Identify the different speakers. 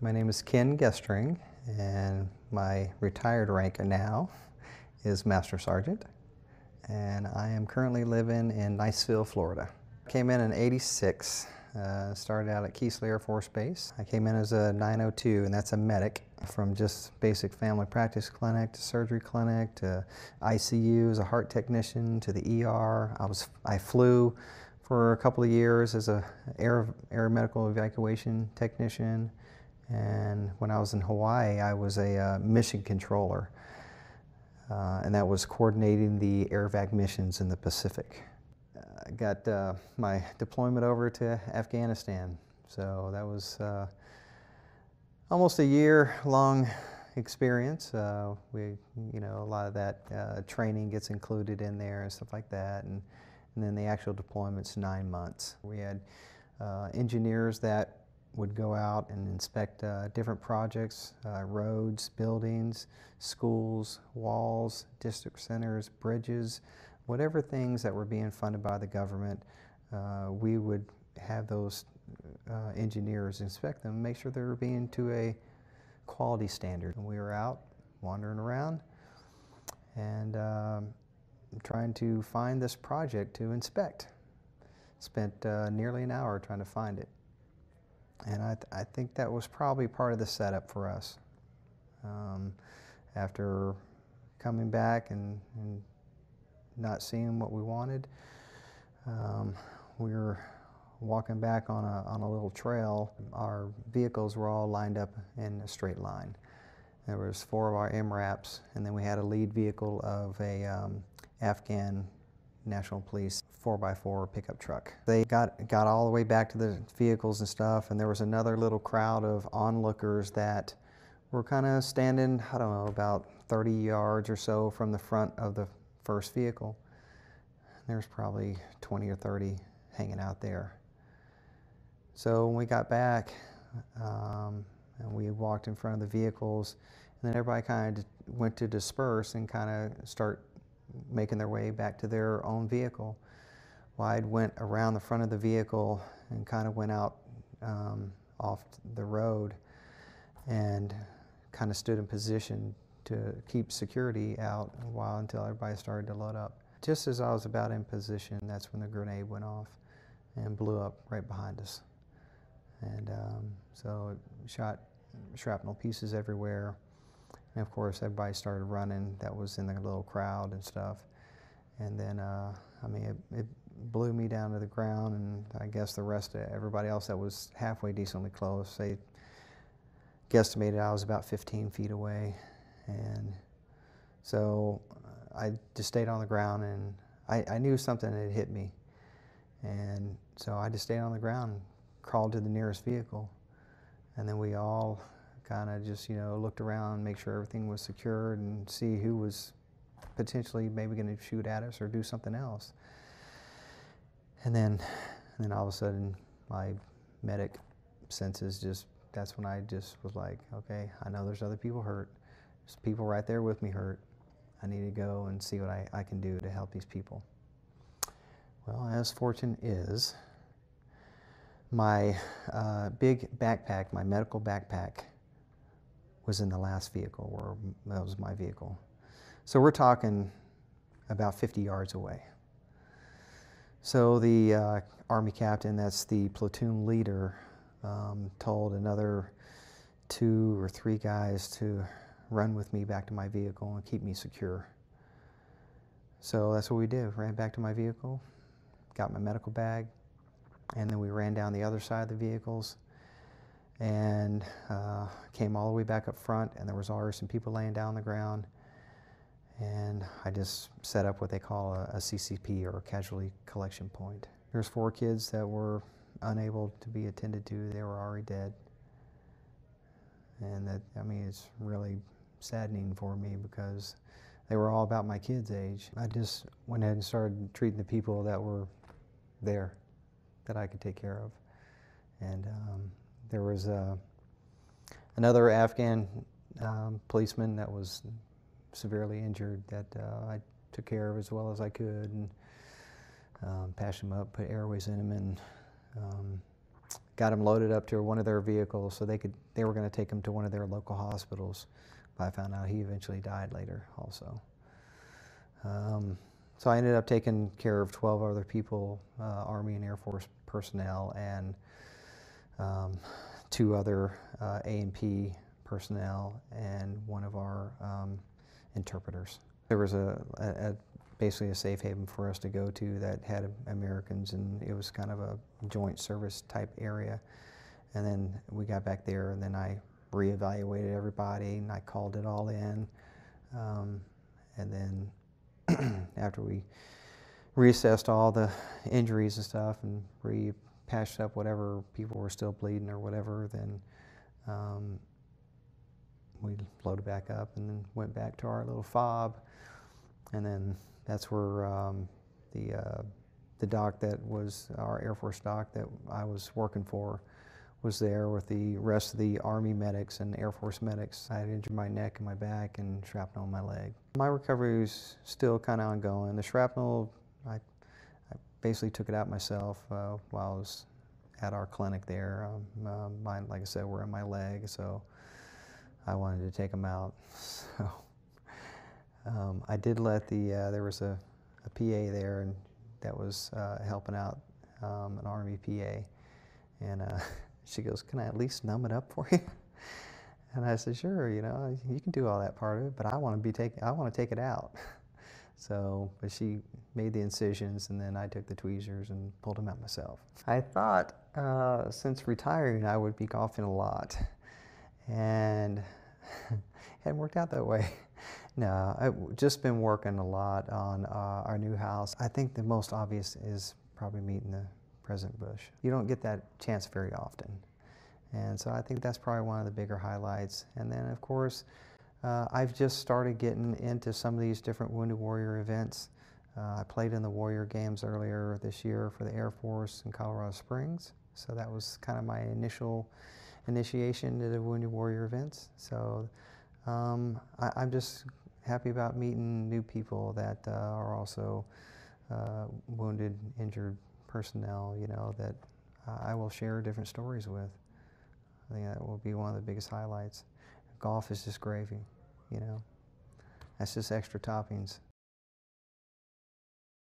Speaker 1: My name is Ken Gestring, and my retired rank now is Master Sergeant. And I am currently living in Niceville, Florida. Came in in 86, uh, started out at Keesler Air Force Base. I came in as a 902, and that's a medic from just basic family practice clinic to surgery clinic to ICU as a heart technician to the ER. I was I flew for a couple of years as a air, air medical evacuation technician. And when I was in Hawaii, I was a uh, mission controller. Uh, and that was coordinating the air missions in the Pacific. I got uh, my deployment over to Afghanistan. So that was uh, almost a year long experience. Uh, we, you know, a lot of that uh, training gets included in there and stuff like that. And, and then the actual deployment's nine months. We had engineers that would go out and inspect uh, different projects, uh, roads, buildings, schools, walls, district centers, bridges, whatever things that were being funded by the government, uh, we would have those uh, engineers inspect them, make sure they were being to a quality standard. And we were out wandering around and um, trying to find this project to inspect. Spent uh, nearly an hour trying to find it. And I, th I, think that was probably part of the setup for us. Um, after coming back and, and, not seeing what we wanted, um, we were walking back on a, on a little trail. Our vehicles were all lined up in a straight line. There was four of our MRAPs, and then we had a lead vehicle of a um, Afghan National Police 4x4 pickup truck. They got, got all the way back to the vehicles and stuff, and there was another little crowd of onlookers that were kind of standing, I don't know, about 30 yards or so from the front of the first vehicle. There's probably 20 or 30 hanging out there. So when we got back, um, and we walked in front of the vehicles, and then everybody kind of went to disperse and kind of start making their way back to their own vehicle. Wide went around the front of the vehicle and kind of went out um, off the road and kind of stood in position to keep security out a while until everybody started to load up. Just as I was about in position, that's when the grenade went off and blew up right behind us. And um, so it shot shrapnel pieces everywhere. And of course, everybody started running that was in the little crowd and stuff. And then, uh, I mean, it, it, blew me down to the ground, and I guess the rest of everybody else that was halfway decently close, they guesstimated I was about 15 feet away. And so uh, I just stayed on the ground, and I, I knew something had hit me. And so I just stayed on the ground, crawled to the nearest vehicle, and then we all kind of just, you know, looked around, make sure everything was secured and see who was potentially maybe going to shoot at us or do something else. And then, and then all of a sudden, my medic senses just, that's when I just was like, okay, I know there's other people hurt. There's people right there with me hurt. I need to go and see what I, I can do to help these people. Well, as fortune is, my uh, big backpack, my medical backpack, was in the last vehicle, or that was my vehicle. So we're talking about 50 yards away. So the uh, Army captain, that's the platoon leader, um, told another two or three guys to run with me back to my vehicle and keep me secure. So that's what we did. Ran back to my vehicle, got my medical bag, and then we ran down the other side of the vehicles and uh, came all the way back up front and there was already some people laying down on the ground and I just set up what they call a, a CCP or a casualty collection point. There's four kids that were unable to be attended to. They were already dead. And that, I mean, it's really saddening for me because they were all about my kids' age. I just went ahead and started treating the people that were there that I could take care of. And um, there was uh, another Afghan um, policeman that was severely injured that uh, I took care of as well as I could and um, patched him up, put airways in him, and um, got him loaded up to one of their vehicles so they could they were going to take him to one of their local hospitals. But I found out he eventually died later also. Um, so I ended up taking care of 12 other people, uh, Army and Air Force personnel, and um, two other uh, ANP personnel, and one of our um, interpreters. There was a, a, a, basically a safe haven for us to go to that had Americans, and it was kind of a joint service type area. And then we got back there, and then I reevaluated everybody, and I called it all in. Um, and then after we reassessed all the injuries and stuff and re-patched up whatever people were still bleeding or whatever, then um, we loaded back up and then went back to our little fob. And then that's where um, the, uh, the doc that was our Air Force doc that I was working for was there with the rest of the Army medics and Air Force medics. I had injured my neck and my back and shrapnel on my leg. My recovery was still kind of ongoing. The shrapnel, I, basically took it out myself uh, while I was at our clinic there. Um, uh, mine, like I said, were in my leg, so I wanted to take them out. So um, I did let the, uh, there was a, a, PA there and that was uh, helping out um, an Army PA. And uh, she goes, can I at least numb it up for you? And I said, sure, you know, you can do all that part of it, but I want to be take, I want to take it out. So, but she made the incisions and then I took the tweezers and pulled them out myself. I thought uh, since retiring I would be golfing a lot and it hadn't worked out that way. No, I've just been working a lot on uh, our new house. I think the most obvious is probably meeting the President Bush. You don't get that chance very often. And so I think that's probably one of the bigger highlights. And then, of course, uh, I've just started getting into some of these different Wounded Warrior events. Uh, I played in the Warrior Games earlier this year for the Air Force in Colorado Springs. So that was kind of my initial initiation to the Wounded Warrior events. So um, I, am just happy about meeting new people that uh, are also uh, wounded, injured personnel, you know, that I will share different stories with. I think that will be one of the biggest highlights. Golf is just gravy, you know. That's just extra toppings.